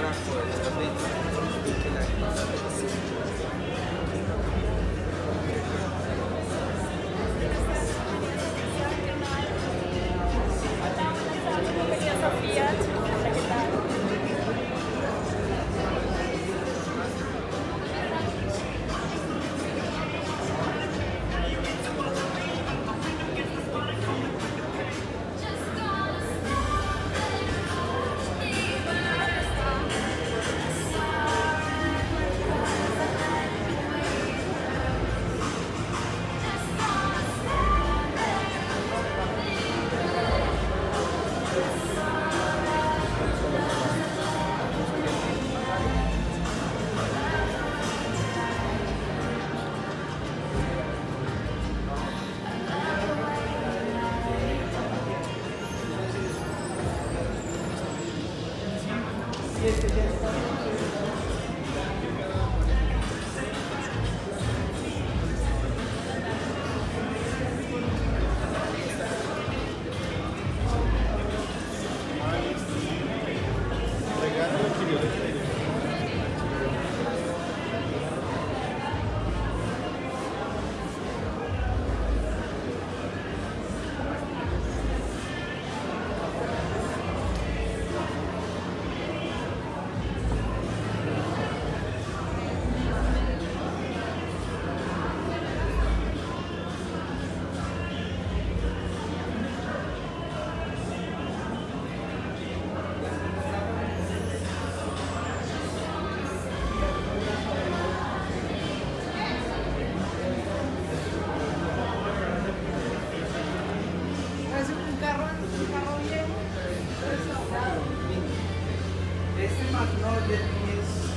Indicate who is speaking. Speaker 1: Gracias.
Speaker 2: Obrigado,
Speaker 3: querido. Esse magnólia